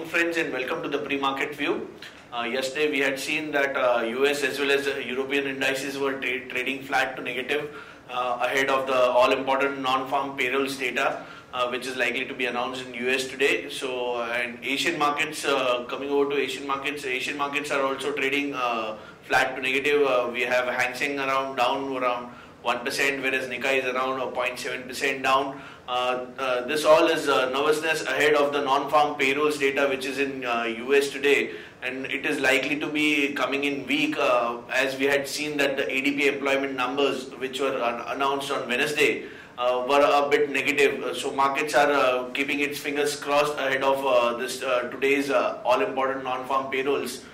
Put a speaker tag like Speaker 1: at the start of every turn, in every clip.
Speaker 1: Morning friends and welcome to the pre-market view. Uh, yesterday we had seen that uh, US as well as European indices were tra- trading flat to negative uh, ahead of the all-important non-farm payrolls data uh, which is likely to be announced in US today. So and Asian markets uh, coming over to Asian markets, Asian markets are also trading uh, flat to negative. we have Hang Seng around down around 1%, whereas Nikkei is around 0.7% down. Uh, uh, this all is uh, nervousness ahead of the non-farm payrolls data, which is in US today, and it is likely to be coming in weak, as we had seen that the ADP employment numbers, which were announced on Wednesday, uh, were a bit negative. So markets are uh, keeping its fingers crossed ahead of this today's all-important non-farm payrolls.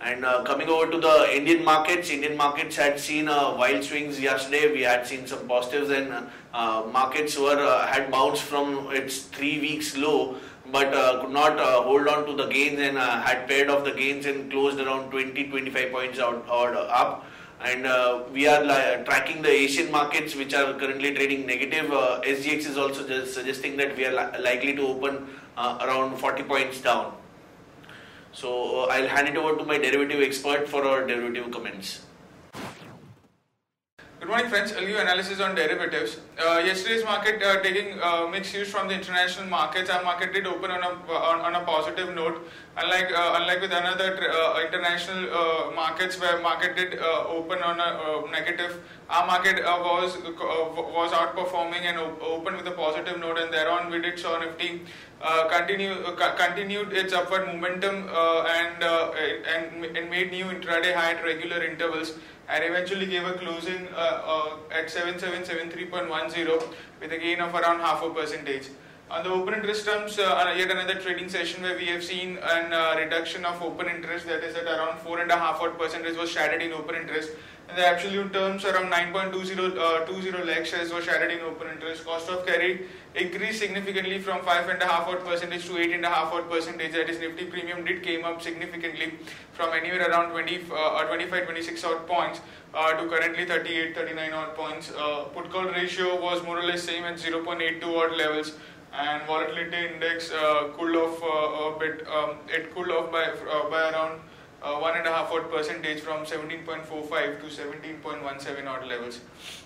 Speaker 1: And uh, coming over to the Indian markets, Indian markets had seen uh, wild swings yesterday. We had seen some positives, and uh, markets were uh, had bounced from its three weeks low, but uh, could not uh, hold on to the gains and had pared off the gains and closed around 20-25 points out or up. And we are tracking the Asian markets, which are currently trading negative. SGX is also just suggesting that we are li likely to open around 40 points down. So uh, I'll hand it over to my derivative expert for our derivative comments.
Speaker 2: Good morning friends, I'll give analysis on derivatives. Uh, yesterday's market uh, taking uh, mixed views from the international markets. Our market did open on a, on, on a positive note. Unlike, uh, unlike with another uh, international markets where market did open on a negative, our market uh, was uh, was outperforming and op opened with a positive note and thereon we did saw Nifty uh, continue, continued its upward momentum and, and, and made new intraday high at regular intervals and eventually gave a closing uh, uh, at 7773.10 with a gain of around half a percentage. On the open interest terms, uh, yet another trading session where we have seen a uh, reduction of open interest that is at around 4.5 percentage was shaded in open interest in the absolute terms, around 9.20 uh, 20 lakh shares were shared in open interest. Cost of carry increased significantly from 5.5 percentage to 8.5 percentage. That is, Nifty premium did came up significantly from anywhere around 20, uh, 25, 26 odd points uh, to currently 38, 39 odd points. Uh, put call ratio was more or less same at 0.82 odd levels and volatility index uh, cooled off uh, a bit. Um, it cooled off by uh, by around uh, one and a half odd percentage from 17.45 to 17.17 odd levels.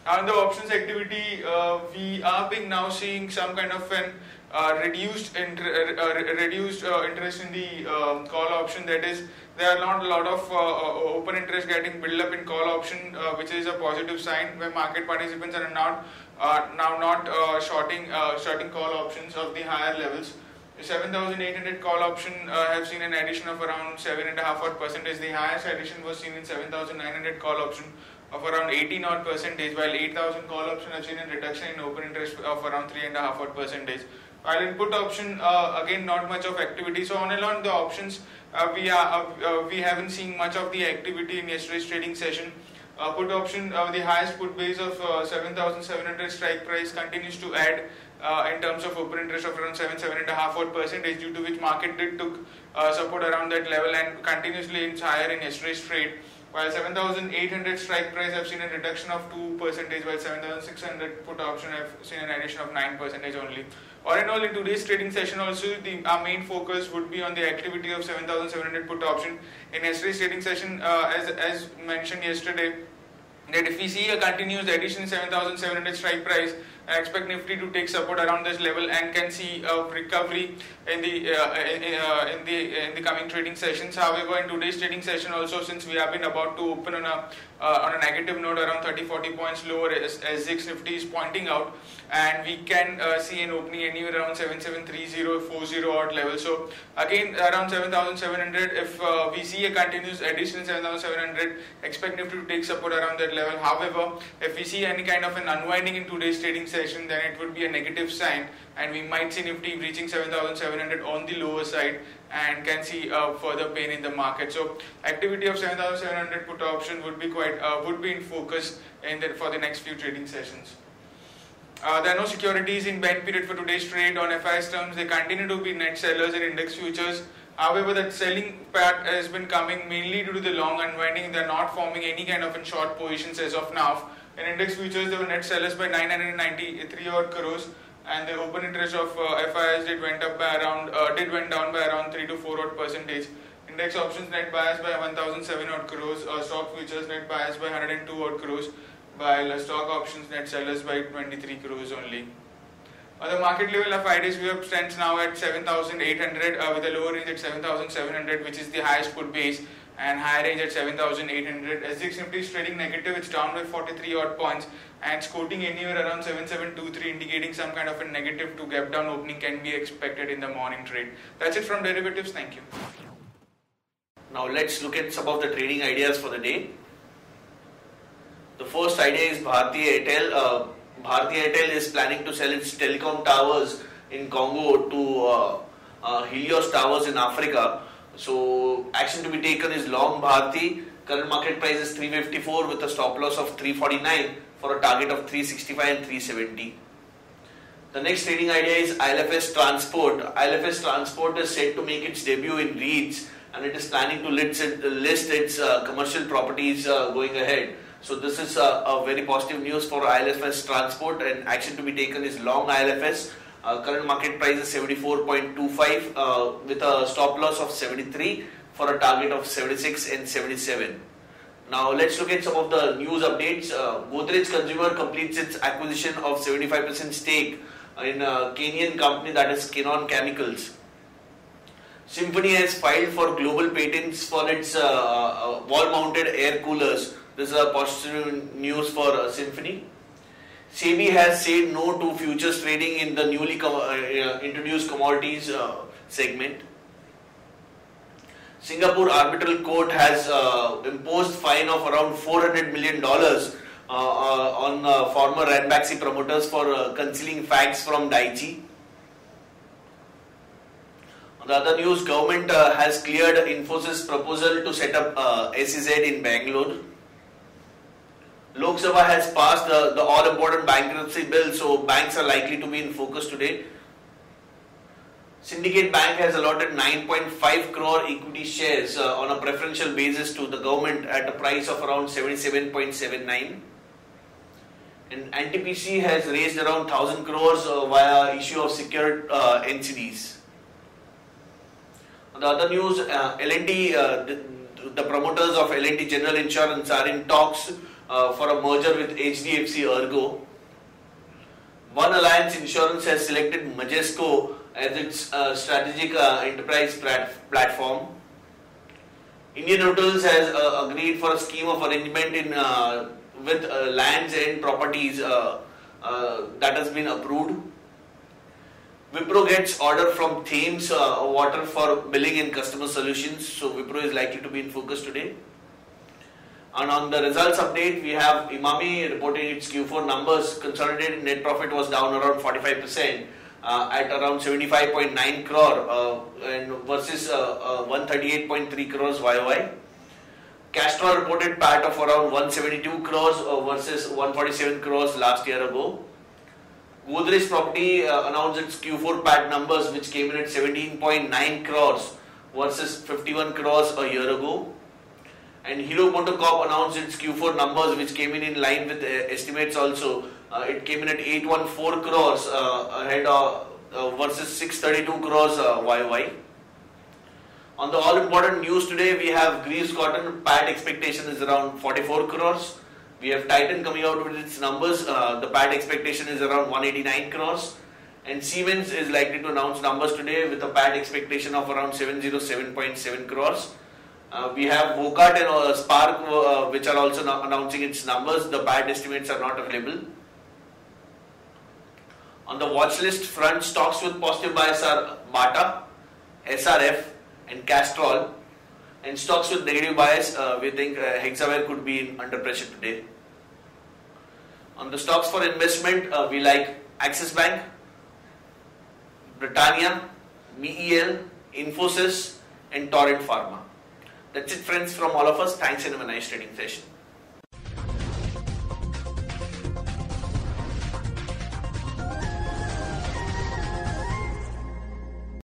Speaker 2: On the options activity, uh, we are being now seeing some kind of an uh, reduced inter reduced interest in the um, call option. That is, there are not a lot of open interest getting built up in call option, which is a positive sign where market participants are not now not shorting shorting call options of the higher levels. 7,800 call option uh, have seen an addition of around 7.5 odd percentage. The highest addition was seen in 7,900 call option of around 18 odd percentage, while 8,000 call option have seen a reduction in open interest of around 3.5 odd percentage. While in put option, uh, again, not much of activity. So on and on the options, uh, we are uh, uh, we haven't seen much of the activity in yesterday's trading session. Uh, put option, of the highest put base of 7,700 strike price continues to add uh, in terms of open interest of around 7 7.5 percentage due to which market did took uh, support around that level and continuously it's higher in yesterday's trade. While 7800 strike price have seen a reduction of 2 percentage while 7600 put option have seen an addition of 9 percentage only. All in all in today's trading session also the our main focus would be on the activity of 7700 put option. In yesterday's trading session uh, as as mentioned yesterday that if we see a continuous addition 7700 strike price I expect Nifty to take support around this level and can see a recovery in the uh, in, uh, in, the in the coming trading sessions. However, in today's trading session also, since we have been about to open on a uh, on a negative note around 30-40 points lower as, as Nifty is pointing out, and we can uh, see an opening anywhere around 773040 odd level. So again, around 7700. If uh, we see a continuous addition 7700, expect Nifty to take support around that level. However, if we see any kind of an unwinding in today's trading session session, then it would be a negative sign and we might see Nifty reaching 7,700 on the lower side and can see uh, further pain in the market. So activity of 7,700 put option would be quite uh, would be in focus in the, for the next few trading sessions. Uh, there are no securities in ban period for today's trade on FIS terms. They continue to be net sellers in index futures. However, that selling part has been coming mainly due to the long unwinding. They're not forming any kind of in short positions as of now. In index futures, they were net sellers by 993 odd crores and the open interest of uh, FIs did went up by around uh, did went down by around three to four odd percentage. Index options net bias by 1,007 odd crores. Uh, stock futures net bias by 102 odd crores, while stock options net sellers by 23 crores only. Uh, the market level of IDs VWAP stands now at 7,800 uh, with a lower range at 7,700, which is the highest put base, and higher range at 7,800. SGX Nifty is trading negative, it's down by 43 odd points and quoting anywhere around 7723 indicating some kind of a negative to gap down opening can be expected in the morning trade. That's it from derivatives. Thank you.
Speaker 1: Now let's look at some of the trading ideas for the day. The first idea is Bharti Airtel. Uh, Bharti Airtel is planning to sell its telecom towers in Congo to uh, uh, Helios Towers in Africa. So action to be taken is long Bharti. Current market price is 354 with a stop loss of 349 for a target of 365 and 370. The next trading idea is ILFS Transport. ILFS Transport is set to make its debut in REITs and it is planning to list, list its uh, commercial properties uh, going ahead. So this is a, a, very positive news for ILFS Transport and action to be taken is long ILFS. Uh, current market price is 74.25 uh, with a stop loss of 73 for a target of 76 and 77. Now let's look at some of the news updates. Uh, Godrej Consumer completes its acquisition of 75% stake in a Kenyan company that is Canon Chemicals. Symphony has filed for global patents for its uh, uh, wall-mounted air coolers. This is a positive news for uh, Symphony. SEBI has said no to futures trading in the newly com uh, introduced commodities uh, segment. Singapore Arbitral Court has uh, imposed fine of around 400 million dollars uh, uh, on uh, former Ranbaxy promoters for uh, concealing facts from Daiichi. The other news, government uh, has cleared Infosys proposal to set up SEZ in Bangalore. Lok Sabha has passed the, the all-important bankruptcy bill, so banks are likely to be in focus today. Syndicate Bank has allotted 9.5 crore equity shares uh, on a preferential basis to the government at a price of around 77.79. And NTPC has raised around 1000 crores uh, via issue of secured uh, NCDs. The other news, uh, L&T, uh, the, the, promoters of L&T General Insurance are in talks uh, for a merger with HDFC Ergo. One Alliance Insurance has selected Majesco as its uh, strategic uh, enterprise plat platform. Indian Hotels has uh, agreed for a scheme of arrangement in uh, with uh, lands and properties that has been approved. Wipro gets order from Thames Water for billing and customer solutions. So Wipro is likely to be in focus today. And on the results update, we have Emami reporting its Q4 numbers. Consolidated net profit was down around 45 percent uh, at around 75.9 crore uh, and versus uh, 138.3 crores YOY. Castrol reported PAT of around 172 crores versus 147 crores last year ago. Godrej Property uh, announced its Q4 PAT numbers, which came in at 17.9 crores versus 51 crores a year ago. And Hero MotoCorp announced its Q4 numbers, which came in in line with uh, estimates also. Uh, it came in at 814 crores uh, ahead of uh, versus 632 crores YY. On the all important news today, we have Greaves Cotton PAT expectation is around 44 crores. We have Titan coming out with its numbers. Uh, the PAT expectation is around 189 crores. And Siemens is likely to announce numbers today with a PAT expectation of around 707.7 crores. Uh, we have Wockhardt and uh, Spark uh, which are also announcing its numbers. The PAT estimates are not available. On the watch list front, stocks with positive bias are Bata, SRF, and Castrol. And stocks with negative bias, uh, we think uh, Hexaware could be under pressure today. On the stocks for investment, uh, we like Axis Bank, Britannia, MEL, Infosys, and Torrent Pharma. That's it, friends, from all of us. Thanks and have a nice trading session.